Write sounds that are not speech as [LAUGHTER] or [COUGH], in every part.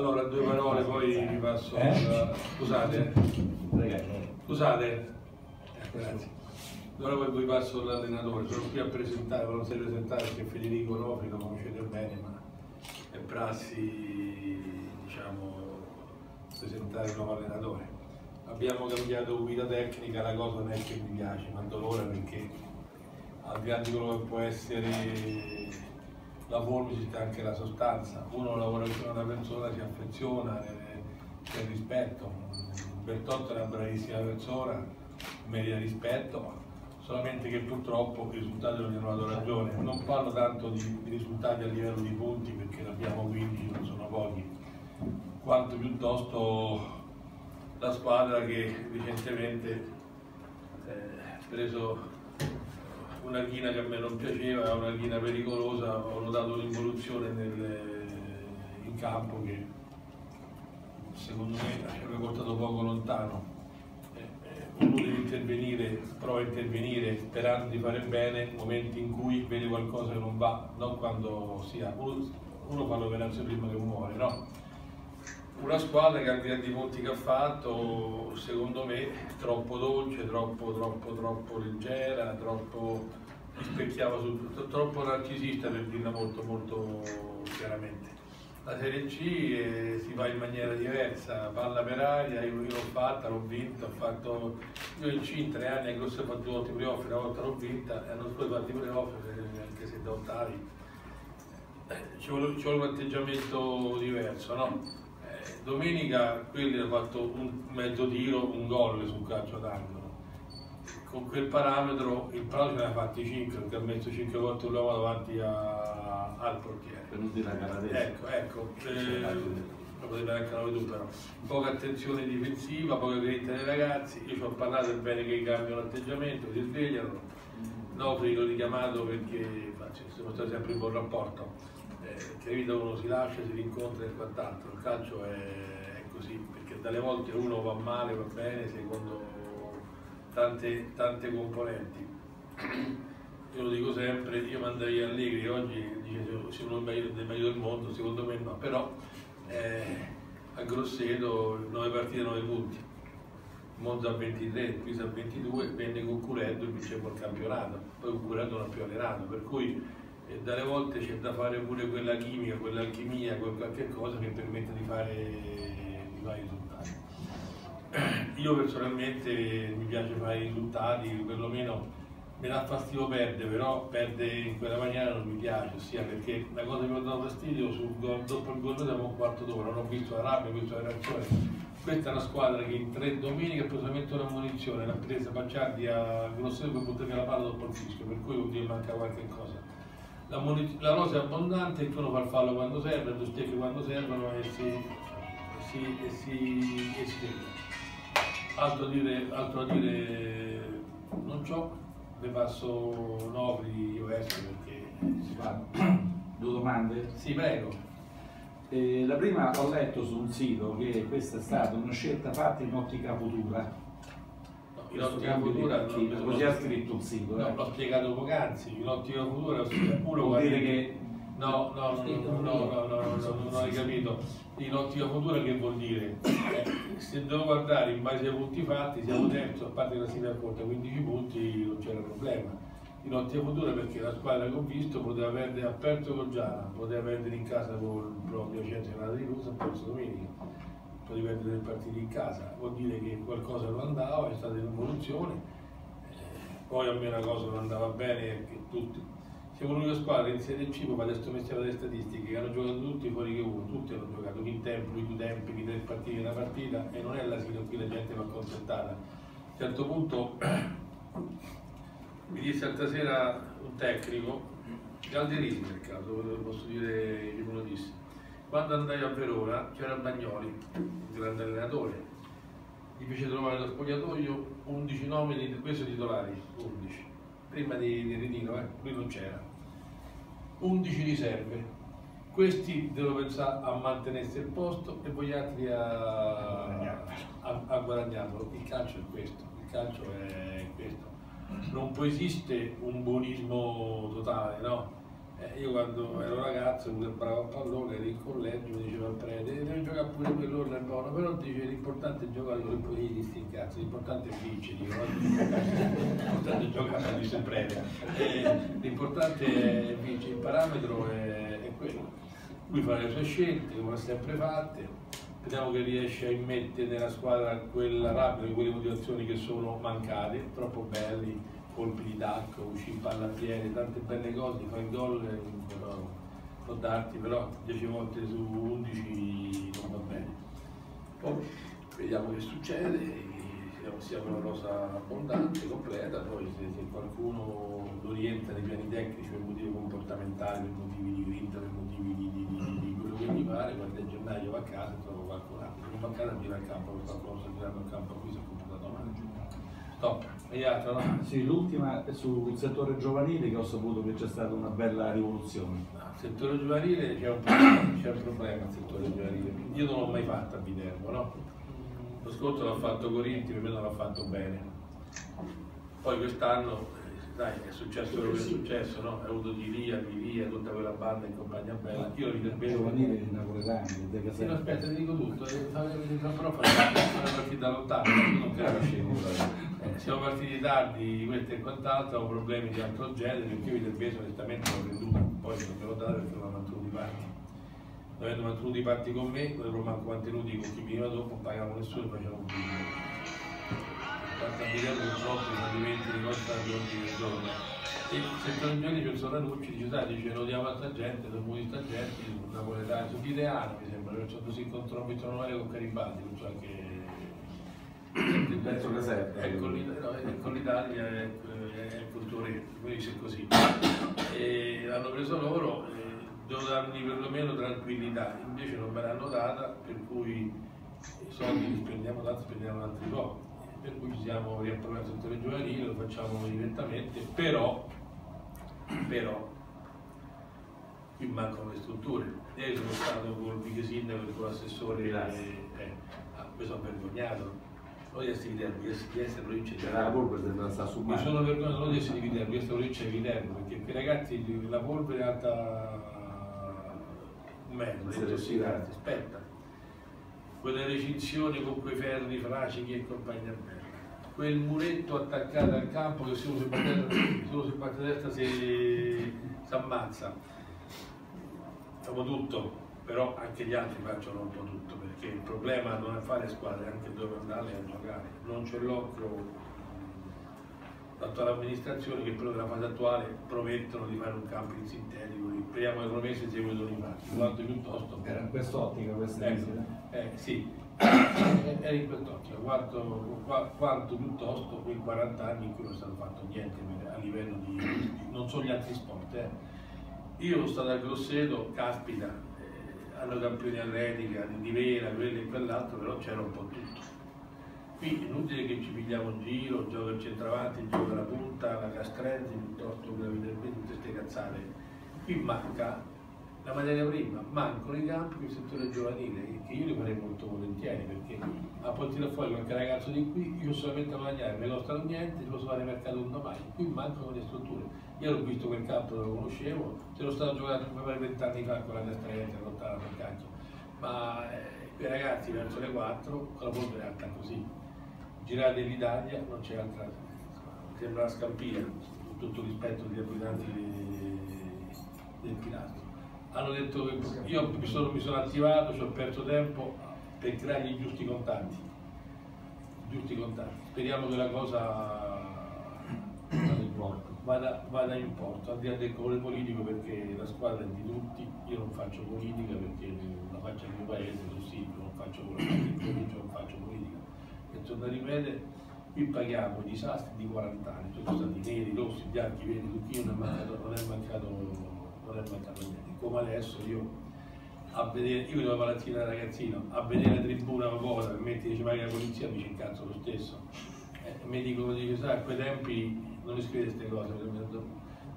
Allora, due parole, poi vi passo. Eh? alla- Scusate, scusate. Eh, grazie. Allora poi vi passo l'allenatore, sono qui a presentare, volevo sempre presentare perché Federico Nofri lo conoscete bene, ma è prassi, diciamo, presentare il nuovo allenatore. Abbiamo cambiato guida tecnica, la cosa non è che mi piace, ma dolore perché al di là di quello che può essere la forma ci sta anche la sostanza. Uno lavora a una persona, si affeziona, eh, c'è rispetto. Bertotto è una bravissima persona, merita rispetto, solamente che purtroppo i risultati non gli hanno dato ragione. Non parlo tanto di, di risultati a livello di punti perché ne abbiamo 15, non sono pochi, quanto piuttosto la squadra che recentemente eh, ha preso una ghina che a me non piaceva, una ghina pericolosa, ho notato un'involuzione in campo che secondo me ci avrebbe portato poco lontano. Eh, eh, Uno deve intervenire, prova a intervenire sperando di fare bene nel momento in cui vede qualcosa che non va, non quando sia. Uno, uno fa l'operazione prima che muore, no? Una squadra che al di là dei punti che ha fatto, secondo me, troppo dolce, troppo, troppo, troppo leggera, troppo rispecchiava su tutto, troppo narcisista per dirla molto, molto chiaramente. La Serie C eh, si fa in maniera diversa, palla per aria, io, l'ho fatta, l'ho vinta, ho fatto, io in C in tre anni Grosso ho fatto due volte playoff, una volta l'ho vinta e hanno fatto i playoff eh, anche se da ottavi. Eh, ci vuole, ci vuole un atteggiamento diverso, no? Eh, domenica quelli hanno fatto un mezzo tiro, un gol sul calcio d'angolo. Con quel parametro il ce ne ha fatti 5 perché ha messo 5 volte l'uomo davanti a- al portiere. venuti da Canadese. Ecco, ecco, eh, lo potete anche la tu però. Poca attenzione difensiva, poca credita nei ragazzi, io ci ho parlato del bene che cambiano l'atteggiamento, si svegliano, Nofri l'ho richiamato perché faccio, siamo stati sempre in buon rapporto, eh, che la vita uno si lascia, si rincontra e quant'altro, il calcio è, è così, perché dalle volte uno va male, va bene, secondo tante, tante componenti. [CLEARS THROAT] Io lo dico sempre, io mandai Allegri oggi, dice sei uno dei meglio- del mondo, secondo me no, però eh, a Grosseto 9 partite 9 punti, Monza a 23, Pisa a 22, venne con Curetto e vinceva il campionato, poi con Curetto non ha più allenato, per cui eh, dalle volte c'è da fare pure quella chimica, quell'alchimia, quel qualche cosa che permette di fare i risultati. Io personalmente mi piace fare i risultati, perlomeno mi dà fastidio perdere, però perdere in quella maniera non mi piace, ossia perché la cosa che mi ha dato fastidio sul gol, dopo il gol siamo un quarto d'ora, non ho visto la rabbia, ho visto la reazione. Questa è una squadra che in tre domeniche ha preso una munizione, l'ha presa Pacciardi a Grosseto per buttare la palla dopo il fischio, per cui vuol dire manca qualche cosa. La, la rosa è abbondante, il tuono fa il fallo quando serve, due stecche quando servono e si, e si, e si, e si altro, a dire, altro a dire non c'ho, le passo Nofri io esco perché si fa. Due domande. Sì, prego. Eh, la prima ho letto sul sito che questa è stata una scelta fatta in ottica futura. In ottica futura così ha scritto il sito. No, eh. l'ho spiegato poc'anzi, in ottica futura uno Vuol dire che No, no, no, no, non hai capito. In ottica futura che vuol dire? Eh, se devo guardare in base ai punti fatti, siamo terzo, a parte che la Silvia porta 15 punti, non c'era problema. In ottica futura perché la squadra che ho visto poteva perdere a Perto con Giana, poteva perdere in casa con il proprio Centro di Rusa, ha perso domenica poteva perdere il partito in casa, vuol dire che qualcosa non andava, è stata in evoluzione, eh, poi almeno me una cosa non andava bene, che tutti, siamo l'unica squadra in Serie C, poi adesso mestiamo delle statistiche, che hanno giocato tutti fuori che uno, tutti hanno giocato in tempo, in due tempi, in tre partite, una partita e non è l'asilo qui la gente va accontentata. A un certo punto [CLEARS THROAT] mi disse l'altra sera un tecnico, Galderini per caso, posso dire che me lo disse, quando andai a Verona c'era Bagnoli, il grande allenatore, gli fece trovare lo spogliatoio 11 nomi, questo titolari, 11, prima di, di Ritino, eh, lui non c'era, 11 riserve, questi devono pensare a mantenersi il posto e voi altri a, a, a guadagnarlo. Il calcio è questo, il calcio è questo. Non può esistere un buonismo totale, no? Eh, io quando ero ragazzo, pure bravo a pallone, ero in collegio, mi diceva il prete, devi giocare pure quello là è buono, però dice l'importante è giocare con i poteri di sti cazzo, l'importante è vincere, l'importante è giocare di sempre. L'importante è vincere, il parametro è, è quello. Lui fa le sue scelte, come ha sempre fatte, vediamo che riesce a immettere nella squadra quella rabbia, quelle motivazioni che sono mancate, troppo belli, colpi di tacco, uscì in palla a piede, tante belle cose, fa il gol, però può darti, però 10 volte su 11 non va bene. Poi vediamo che succede, siamo, una rosa abbondante, completa, poi se, se qualcuno lo orienta nei piani tecnici per motivi comportamentali, per motivi di grinta, per motivi di, di, di, di quello che mi pare, quando è gennaio va a casa e trova qualcun altro. Non va a casa tira al campo, per qualcosa tirando al campo qui male. No? Sì, l'ultima è sul settore giovanile che ho saputo che c'è stata una bella rivoluzione. Il settore giovanile c'è un, c'è un problema il settore giovanile. Io non l'ho mai fatto a Viterbo, no? Lo scorso l'ha fatto Corinti, per me non l'ha fatto bene. Poi quest'anno, dai, è successo quello che è successo, no? È avuto di Lia, di Lia, tutta quella banda in compagnia bella. Io lo Viterbese... Giovanile di napoletani, De Sì, no, aspetta, ti dico tutto, però fare una partita lontana, non credo. Eh, siamo partiti tardi, questo e quant'altro, avevo problemi di altro genere, perché io peso onestamente l'ho venduto, poi non me l'ho dato perché non ho mantenuto i patti. Non avendo mantenuto i patti con me, non ero manco mantenuti con chi veniva dopo, non pagavamo nessuno e facevamo un video. Video purtroppo i fallimenti di nostra giorni del giorno. E se tra un giorno c'è il Soranucci, dice, sai, dice, lo diamo a sta gente, dopo di sta gente, un napoletano, su Gideano mi sembra, che c'è così incontrò trovo male con Garibaldi, non so anche Il pezzo caserta. Ecco, l'It- no, ecco l'Italia è, è culturale, come dice così. E l'hanno preso loro, e devo dargli perlomeno tranquillità, invece non me l'hanno data, per cui i soldi li spendiamo tanto, spendiamo altri po'. Per cui ci siamo riapprovati il settore giovanile, lo facciamo direttamente, però, però qui mancano le strutture. Ieri sono stato con il vice sindaco e con l'assessore, eh, mi sono vergognato. Noi di essere Viterbo, di essere provincia di C'era la Viterbo. polvere sembra sta su Mi sono vergognato non di essere di Viterbo, di essere provincia di Viterbo, perché quei ragazzi la polvere è alta merda, Essere intossicati, aspetta. Quelle recinzioni con quei ferri fracichi e compagnia bella. Quel muretto attaccato al campo che se batte se batte destra si, ammazza. Facciamo tutto, però anche gli altri facciano un po' tutto, perché il problema non è fare squadre, anche dove andare a giocare. Non c'è l'occhio l'attuale amministrazione che però nella fase attuale promettono di fare un campo in sintetico, speriamo le promesse seguono i fatti, quanto piuttosto Era in quest'ottica questa visita. eh, sì, [COUGHS] era in quest'ottica, quanto, qua- quanto piuttosto quei 40 anni in cui non è stato fatto niente a livello di, non so gli altri sport. eh. Io sono stato a Grosseto, caspita, eh, hanno campioni atletica, di vera, quello e quell'altro, però c'era un po' tutto. Qui è inutile che ci pigliamo in giro, il gioco del centravanti, il gioco della punta, la Castrenzi, piuttosto che Viterbi, tutte queste cazzate. Qui manca la materia prima, mancano i campi per il settore giovanile, che io li farei molto volentieri, perché a poi tirare fuori qualche ragazzo di qui, io solamente a guadagnare, mi costano niente, ci posso fare mercato un domani. Qui mancano le strutture. Io ho visto quel campo, lo conoscevo, ce l'ho stato giocando come vent'anni fa con la Castrenzi, a lottare per cacchio. Ma eh, quei ragazzi verso le 4, con la polvere alta così, girate l'Italia, non c'è altra, sembra una scampia, con tutto rispetto agli abitanti de- del pilastro. Hanno detto che io mi sono, mi sono attivato, ci ho perso tempo per creare i giusti contatti. I giusti contatti. Speriamo che la cosa Vado in porto. vada, vada in porto, al di là del colore politico perché la squadra è di tutti, io non faccio politica perché la faccio nel mio paese, così non faccio politica, non faccio politica. E torno a ripetere, qui paghiamo i disastri di 40 anni, sono stati neri, rossi, bianchi, verdi, turchini, non è mancato, non è mancato, non è mancato niente. Come adesso io a vedere, io vedevo la malattia da ragazzino, a vedere la tribuna una cosa, per mettere ci magari la polizia mi ci incazzo lo stesso. Eh, mi dicono, dico, sai, a quei tempi non mi scrivete queste cose, mi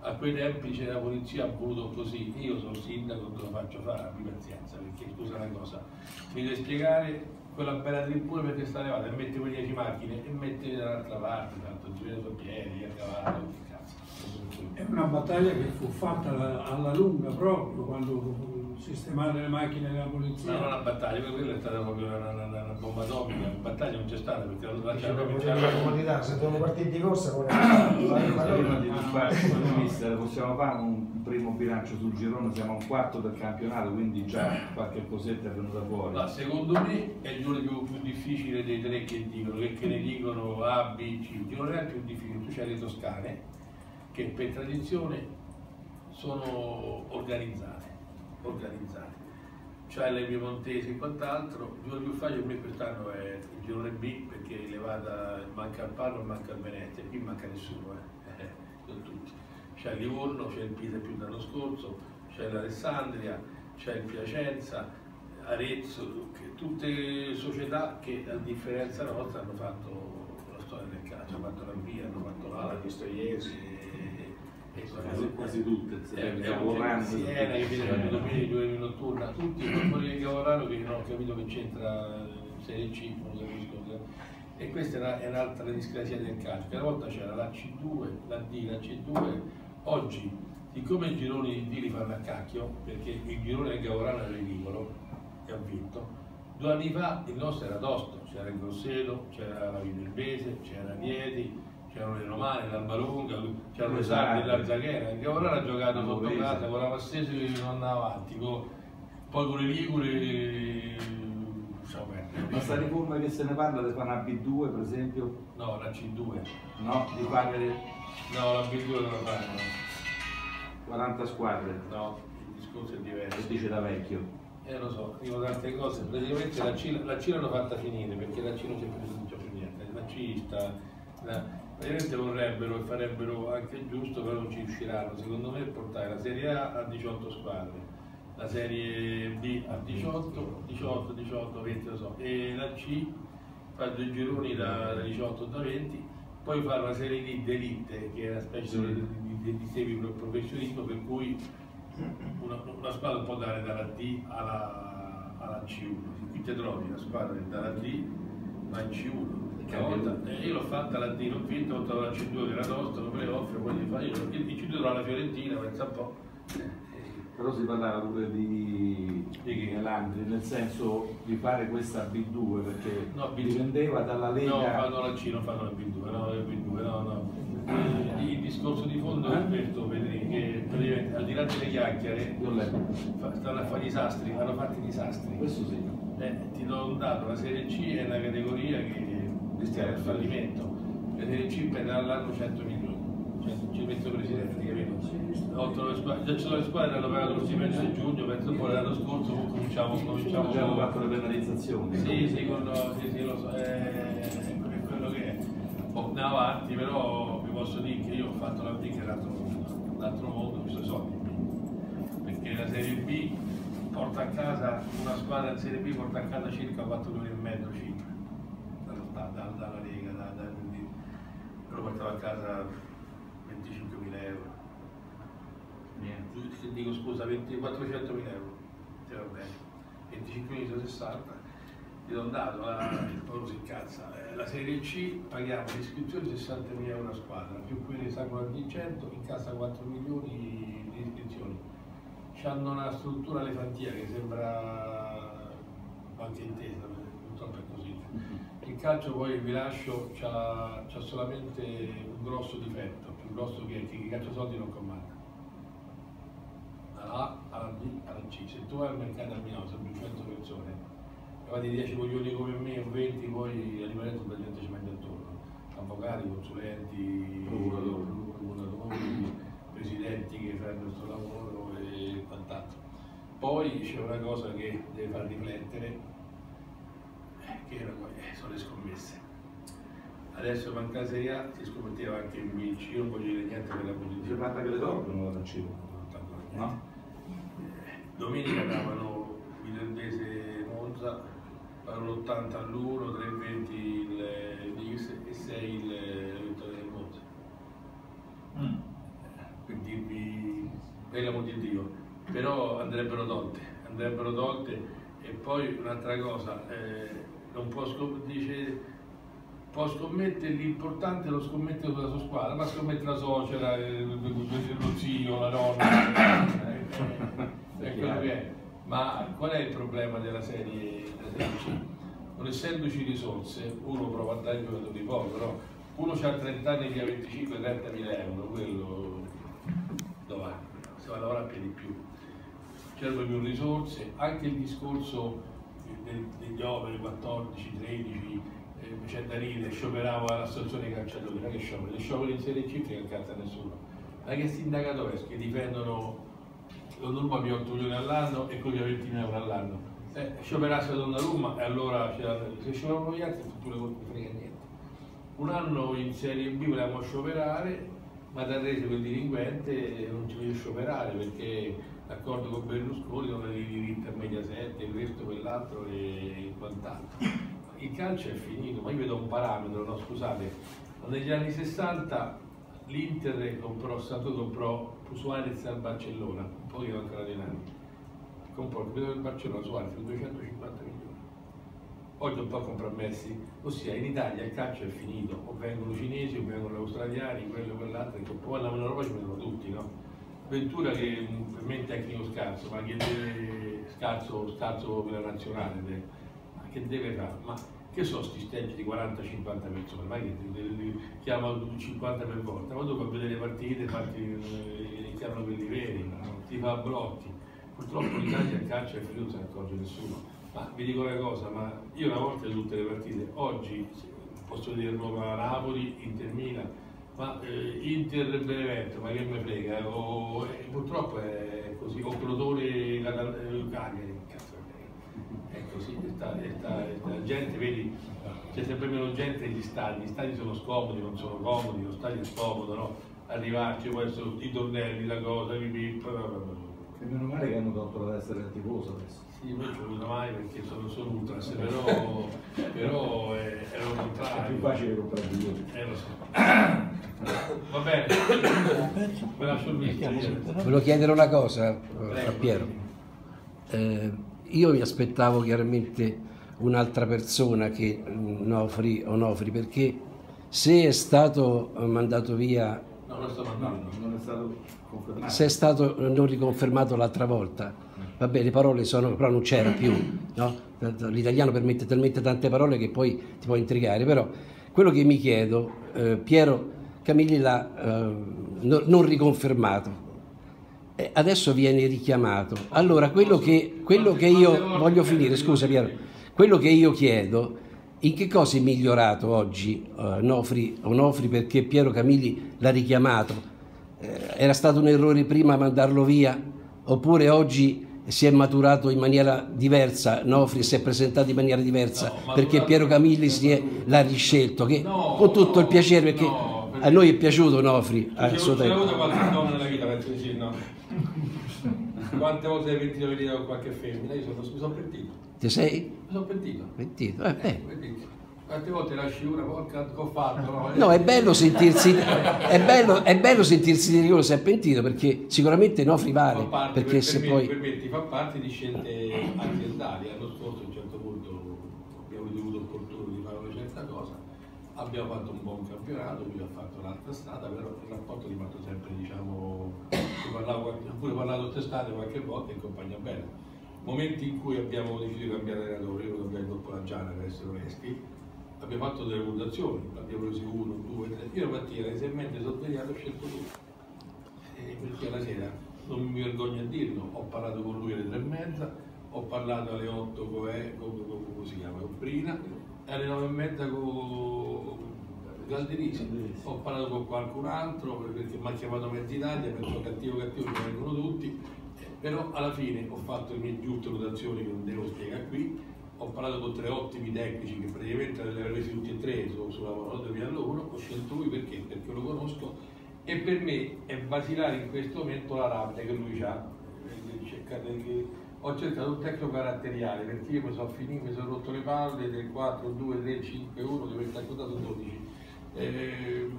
a quei tempi c'era la polizia ha voluto così, io sono sindaco, lo faccio fare, abbi pazienza, perché scusa una cosa, mi devi spiegare quella bella tribuna perché sta levata e mette quelle 10 macchine e mette dall'altra parte, tanto girare sui piedi, a cavallo, che cazzo. È una battaglia che fu fatta alla, alla lunga proprio quando sistemare le macchine della polizia. No, non una battaglia, quella è stata proprio una, una, una bomba atomica, la battaglia non c'è stata perché la lasciamo cominciare della comodità, se devono partire di corsa poi Prima di turbare, mister, possiamo fare un primo bilancio sul girone, siamo a un quarto del campionato, quindi già qualche cosetta è venuta fuori. No, secondo me è il girone più, più difficile dei tre che dicono, perché ne dicono A, B, C. Il girone è più difficile, tu c'hai le toscane che per tradizione sono organizzate, organizzate. C'hai le piemontesi e quant'altro, il girone più facile per me quest'anno è il girone B perché Levata manca il Parma manca il Venezia, qui manca nessuno, eh. [LAUGHS] sono tutti. C'è Livorno, c'è il Pisa più dell'anno scorso, c'è l'Alessandria, c'è il Piacenza, Arezzo, tutte società che a differenza nostra hanno fatto la storia del calcio, hanno fatto la via, hanno fatto l'ala, visto ieri e, e Quasi, quasi tutte, Siena che viene la domenica, due notturna, tutti quelli che Cavolano che non ho capito che c'entra Serie C, non capisco. E questa è, è un'altra discrasia del calcio, che una volta c'era la C2, la D, la C2, oggi, siccome i gironi di li fanno a cacchio, perché il girone Cavolano è ridicolo e ha vinto, due anni fa il nostro era tosto, c'era il Grosseto, c'era la Viterbese, c'era Rieti, c'erano le Romane, l'Albalunga, c'erano le Sardi e la Zaghera, il Cavolano ha giocato sotto casa con la Vassese che non andava avanti, con- poi con le Ligure perdere. Ma sta riforma che se ne parla di fare una B2 per esempio, No, la C2. no? Di fare No, la B2 non la fanno. 40 squadre, No, il discorso è che diverso. dice da vecchio. Eh lo so, dico tante cose, praticamente la C, la C l'hanno fatta finire perché la C non c'è più, più niente, la C sta, la- praticamente vorrebbero e farebbero anche il giusto, però non ci riusciranno, secondo me, portare la Serie A a 18 squadre, la Serie B a 18, 18, 18, 20 lo so, e la C fa due gironi da, da 18 da 20, poi fare una Serie D d'elite che è una specie di, di, di, di semi-professionismo per cui una, una squadra può dare dalla D alla, alla C1. Qui ti trovi una squadra dalla D in C1. Una volta, eh, io l'ho fatta la D, l'ho vinta, ho fatto la C2 che era tosta, lo playoff, poi gli fa io, il il C2 era la Fiorentina, pensa un po'. Eh, eh, Però si parlava pure di, Di Landri, nel senso di fare questa B2 perché No, B2. dipendeva dalla Lega. No, fanno la C, non fanno la B2, no, la B2, no, no. Eh, Il discorso di fondo è questo, vedi, che praticamente al di là delle chiacchiere stanno a fare disastri, hanno fatto i disastri. Questo sì. Eh, ti do un dato, la Serie C è una categoria che rischia il fallimento. La Serie C per all'anno 100 milioni, ci metto il presidente, capito? Otto le squadre- già ci sono le squadre hanno pagato lo stipendio di giugno, penso poi l'anno scorso cominciamo, cominciamo Abbiamo fatto le penalizzazioni. sì, sì, con, sì, sì, lo so, è, è quello che è. Oh, ne avanti, però vi posso dire che io ho fatto la è l'altro mondo, l'altro mondo, ho visto i soldi. Perché la Serie B porta a casa, una squadra in Serie B porta a casa circa 4 milioni e mezzo circa, dallo sta- da- dalla Lega, da, da, quindi però portava a casa 25 mila euro. Niente. Dico scusa, 20 400 mila euro, Sì, va bene, 25 mila 60, ti do un dato, la, loro si incazza, Eh, la Serie C paghiamo l'iscrizione 60 mila euro a squadra, più quelli salgono al 100, incassa 4 milioni di iscrizioni. Hanno una struttura elefantia che sembra banca intesa, purtroppo è così. Il calcio poi vi lascio, c'ha solamente un grosso difetto, che chi calcia soldi non comanda dalla A alla B alla C. Se tu vai al mercato a Milano, sono 200 persone, e vedi 10 coglioni come me o 20, poi a livello tutta gente ci mette attorno. Avvocati, consulenti, Procuratori. presidenti che fanno questo lavoro e quant'altro. Poi c'è una cosa che deve far riflettere, eh, che eh, sono le scommesse. Adesso manca la Serie A, si scommetteva anche in B, C, io non voglio dire niente per la Si posizione. parla che le la C. Non tanto niente. No? Domenica davano Viterbese Monza, pagano 80 all'1, 3,20 il l'X e 6 il la vittoria del Monza. Mm. Per dirvi, per l'amor di Dio, però andrebbero tolte, andrebbero tolte e poi un'altra cosa, eh, non può scop- dice può scommettere, l'importante è lo scommettere sulla sua squadra, ma scommette la suocera, eh, lo zio, la nonna, eh, eh, è quello che è. Ma qual è il problema della serie, della serie C? Non essendoci risorse, uno prova a dare il giocatori poco, no? Uno ha 30 anni e ha 25-30 mila euro, quello dov'è? Si va a lavorare per di più. Servono più risorse, anche il discorso degli operi 14, 13, eh, c'è da ridere, scioperavo all'associazione dei calciatori, non è che scioperi, le scioperi in serie C che non cazza nessuno. Ma che sindacato è che difendono lo Donnarumma più 8 milioni all'anno e quelli a 20 mila euro all'anno? Eh, scioperasse la Donnarumma e allora se scioperano gli altri tu le non frega niente. Un anno in Serie B volevamo scioperare, ma da rete quel delinquente non ci voglio scioperare perché d'accordo con Berlusconi non avevi diritto a Mediaset, questo, quell'altro e quant'altro. Il calcio è finito, ma io vedo un parametro, no scusate, negli anni 60 l'Inter comprò, Stato comprò Suarez al Barcellona, un po' che non ancora in anni, comprò il capitano del Barcellona Suarez per 250 milioni. Oggi un po' compra Messi, ossia in Italia il calcio è finito, o vengono i cinesi, o vengono gli australiani, quello quell'altro, e poi andavano in Europa ci mettono tutti, no? Ventura che per me è tecnico scarso, ma che deve scarso, scarso per la nazionale, ma che deve fare? Ma che sono questi steggi di 40-50 persone? Ma che chiamano 50 per volta? Ma dopo a vedere le partite, parti, eh, chiamano quelli veri, ti fa blocchi. Purtroppo l'Italia il calcio è finito, non se ne accorge nessuno. Ma vi dico una cosa, ma io una volta di tutte le partite, oggi posso dire Roma-Napoli, Inter-Milan, ma eh, Inter Benevento, ma che me frega, o, eh, purtroppo è così, o Crotone eh, Cagliari, è così, sta, sta, la gente, vedi, c'è sempre meno gente negli stadi, gli stadi sono scomodi, non sono comodi, lo stadio è scomodo, no? Arrivarci, poi sono i tornelli, la cosa, i pip, e meno male che hanno tolto la destra del tifoso adesso. Sì, io non ci ho avuto mai perché sono, sono ultras, però, però è, è lo contrario. È più facile comprare i biglietti. Eh, lo so. Va bene, me lascio il. Volevo chiedere una cosa a Piero. Eh, io mi aspettavo chiaramente un'altra persona che Nofri o Nofri perché se è stato mandato via no, non, sto mandando. non è stato confermato se è stato non riconfermato l'altra volta va bene le parole sono però non c'era più no? l'italiano permette talmente tante parole che poi ti può intrigare però quello che mi chiedo eh, Piero Camilli l'ha eh, no, non riconfermato. Eh, adesso viene richiamato. Allora, quello che, quello che io voglio finire, scusa Piero, quello che io chiedo, in che cosa è migliorato oggi eh, Nofri, Onofri perché Piero Camilli l'ha richiamato? Eh, era stato un errore prima mandarlo via? Oppure oggi si è maturato in maniera diversa, Nofri si è presentato in maniera diversa no, perché Piero Camilli è, l'ha riscelto, che, no, con tutto il piacere perché no, a noi è piaciuto Nofri al C'è suo c'è avuto tempo. qualche donna nella vita, penso di sì, no? Quante volte hai pentito venire con qualche femmina? Io sono, mi sono pentito. Ti sei Mi sono pentito. pentito? Eh, beh. Pentito. Quante volte lasci una, porca ho fatto? No, No, è bello sentirsi, è bello, è bello sentirsi dire che uno si è pentito perché sicuramente Nofri vale, parte, perché per, se per poi... me, per me ti fa parte di scelte aziendali. L'anno scorso a un certo punto abbiamo avuto opportunità di fare una certa cosa, abbiamo fatto un buon campionato, lui ha fatto un'altra strada, però il rapporto è rimasto sempre, diciamo, ho pure parlato quest'estate qualche volta in compagnia bene. Momenti in cui abbiamo deciso di cambiare allenatore, io lo cambiai dopo la Giana per essere onesti, abbiamo fatto delle votazioni, abbiamo preso uno, due, tre. Io la mattina alle sei e mezza sorvegliato ho scelto lui. Perché la sera non mi vergogno a dirlo, ho parlato con lui alle tre e mezza, ho parlato alle otto con, con, con, con si chiama, con Brina, e alle nove e mezza con Galderisi. Ho parlato con qualcun altro perché mi ha chiamato Mezza Italia, penso cattivo cattivo mi vengono tutti, però alla fine ho fatto le mie giuste rotazioni che non devo spiegare qui, ho parlato con tre ottimi tecnici che praticamente li avrei presi tutti e tre su- sulla parola mia loro, ho scelto lui perché? Perché lo conosco e per me è basilare in questo momento la rabbia che lui ha. Ho cercato un tecnico caratteriale perché io mi sono finito, mi sono rotto le palle del 4, 2, 3, 5, 1, che mi sta contato 12. Eh,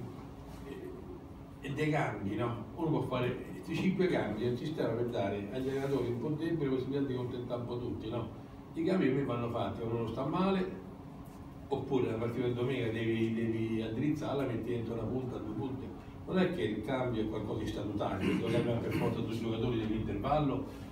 e dei cambi, no? Uno può fare questi 5 cambi, è un sistema per dare agli allenatori un po' deboli la possibilità di contentare un po' tutti, no? I cambi per me vanno fatti uno sta male oppure la partita di domenica devi, devi addrizzarla, metti dentro una punta, due punte. Non è che il cambio è qualcosa di statutario, lo cambiano per forza due giocatori dell'intervallo.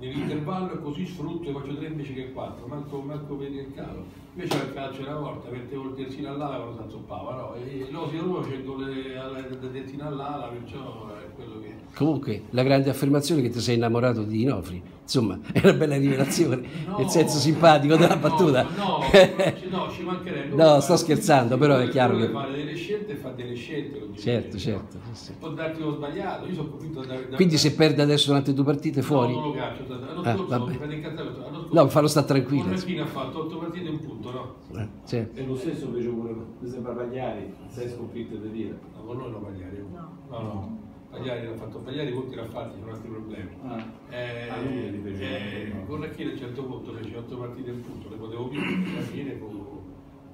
Nell'intervallo è così sfrutto e faccio tre invece che quattro, manco, manco vedi il calo. Invece al calcio una volta mettevo il terzino all'ala quando si azzoppava, no? E l'Osi Roma facendo il terzino all'ala, perciò è quello che. Comunque, la grande affermazione è che ti sei innamorato di Nofri, insomma, [LAUGHS] è una bella rivelazione, No, nel senso simpatico della no, battuta. No, no, [LAUGHS] ci mancherebbe. No, sto scherzando, però è chiaro che- fare delle scelte e fa delle scelte. Certo, certo, sì. Può darti uno sbagliato, io sono convinto da, da Quindi se perde adesso durante due partite fuori? No, non lo caccio, l'anno Ah, scorso vabbè. In No, farlo sta tranquillo. Cornefino ha fatto 8 partite e un punto, no? Eh, certo. E lo stesso fece pure, mi sembra Pagliari, sei sconfitte di dire. No, con noi no Pagliari. No. No, no. Pagliari l'ha fatto Pagliari, conti l'ha fatti, sono altri problemi. Ah. Eh, Ah, lui eh, Cornacchini a un certo punto fece 8 partite in punto, le potevo più, alla fine fu,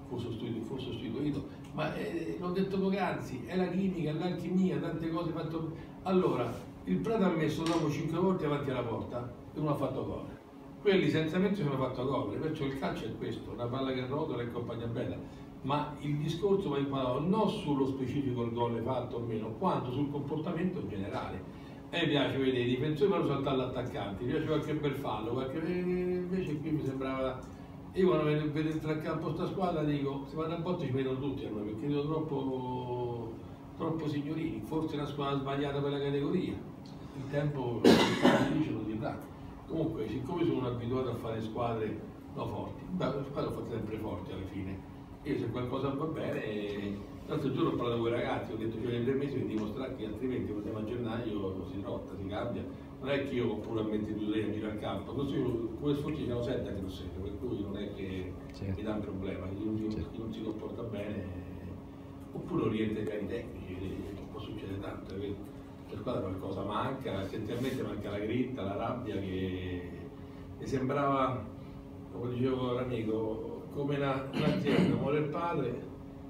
fu sostituito, fu sostituito. Ma eh, l'ho detto poc'anzi, è la chimica, l'alchimia, tante cose fatto. Allora, il Prato ha messo l'uomo 5 volte avanti alla porta e non ha fatto gol. Quelli senza mettere sono fatto gol, perciò il calcio è questo, una palla che rotola e compagnia bella. Ma il discorso va imparato non sullo specifico il gol fatto o meno, quanto sul comportamento in generale. A me piace vedere i difensori fanno saltare l'attaccante, mi piace qualche bel fallo, qualche... invece qui mi sembrava... Io quando vedo, vedo entrare a campo sta squadra dico, se vanno a botte ci vedono tutti a noi, perché vedo troppo, troppo signorini, forse è una squadra sbagliata per la categoria. Il tempo mi dice lo dirà. Comunque, siccome sono abituato a fare squadre no forti, beh, le squadre ho fatte sempre forti alla fine. Io se qualcosa va bene, l'altro giorno ho parlato con i ragazzi, ho detto che nei tre mesi per dimostrare che altrimenti siamo a gennaio si rotta, si cambia. Non è che io ho puramente due lei a girare al campo, così come sforzi siamo sette anche lo stesso, per cui non è che Certo. mi dà un problema, chi non, chi non si comporta bene, oppure orienta i piani tecnici, può succedere tanto, è La squadra qualcosa manca, essenzialmente manca la grinta, la rabbia che mi sembrava, come dicevo l'amico, come una, un'azienda, muore il padre,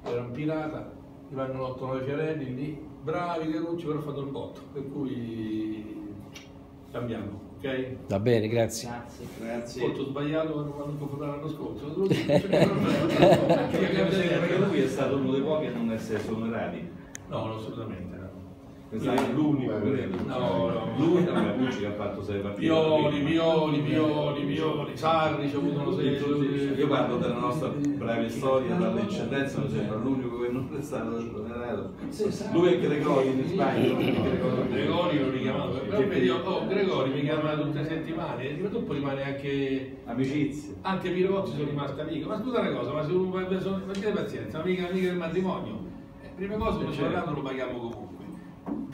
era un pirata, gli vanno 8-9 fiorelli lì, bravi Carucci, però hanno fatto il botto, per cui cambiamo, ok? Va bene, grazie. Grazie. Grazie. Molto sbagliato quando quando confrontare l'anno scorso, [LAUGHS] perché, lui è stato uno dei pochi a non essere esonerati. No, no, assolutamente no. Pensavo l'unico. No, no. Lui, vabbè, Pucci che ha fatto sei partite. Pioli, Pioli, Pioli, Pioli, Sarri, ci ho avuto uno sei. Io parlo della nostra breve storia, dall'eccellenza, mi sembra l'unico che non è stato esonerato. Lui e Gregori in Spagna, Gregori. Lo richiamavo, però vedi, oh, Gregori mi chiama tutte le settimane, e dopo rimane anche, Amicizie. anche Pirozzi sono rimasto amico. Ma scusa una cosa, ma se uno va ma che pazienza, mica, del matrimonio. Eh, prima cosa uno Certo. certo. lo paghiamo comunque.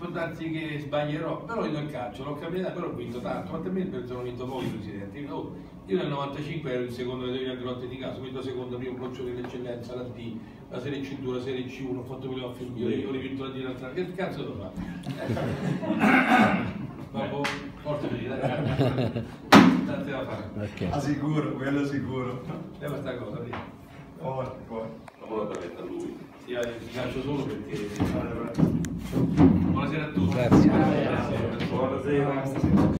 Può darsi che sbaglierò, però io nel calcio l'ho cambiato, però ho vinto tanto, quanto a me penso ho vinto pochi presidenti. Io, oh, io nel 95 ero il secondo delle grandi lotte di casa, ho vinto secondo primo broccio dell'eccellenza, la D, la Serie C2, la Serie C1, ho fatto playoff in bio, io ho rivinto la D l'altra. Che cazzo devo fare? [COUGHS] Dopo, forza di dai. Tante da fare. Ok. Ah, sicuro, quello sicuro. Leva sta cosa. Poi, poi. Non lo permetta lui. Sì, solo perché... Buonasera a tutti. Grazie. Buonasera.